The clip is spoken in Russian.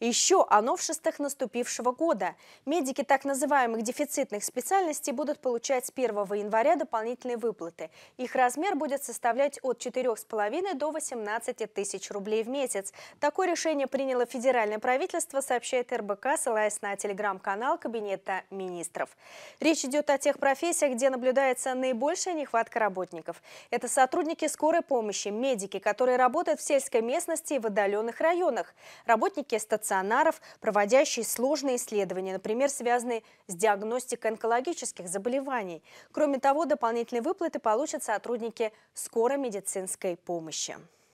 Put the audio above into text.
Еще о новшествах наступившего года. Медики так называемых дефицитных специальностей будут получать с 1 января дополнительные выплаты. Их размер будет составлять от 4,5 до 18 тысяч рублей в месяц. Такое решение приняло федеральное правительство, сообщает РБК, ссылаясь на телеграм-канал Кабинета министров. Речь идет о тех профессиях, где наблюдается наибольшая нехватка работников. Это сотрудники скорой помощи, медики, которые работают в сельской местности и в отдаленных районах, работники стационаров, проводящие сложные исследования, например, связанные с диагностикой онкологических заболеваний. Кроме того, дополнительные выплаты получат сотрудники скорой медицинской помощи.